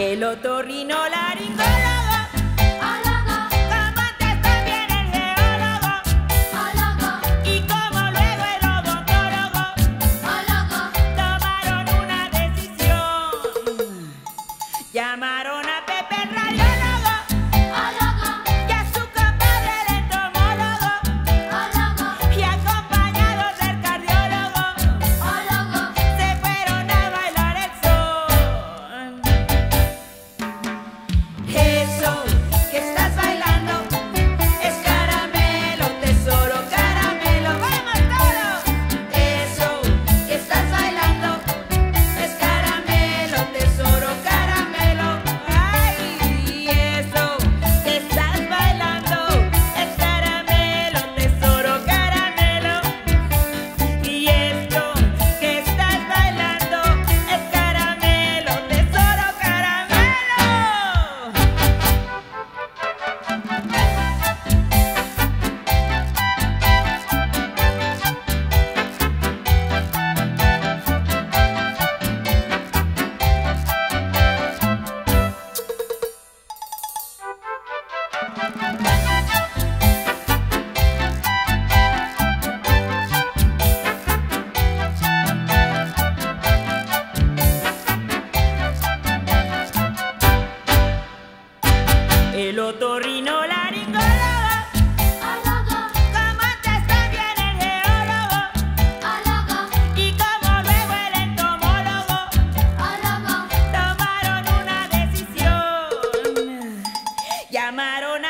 El otorrino El otorrino la ricolaba. Como antes también el geólogo. Alrojo. Y como luego el entomólogo. Tomaron una decisión. Llamaron a...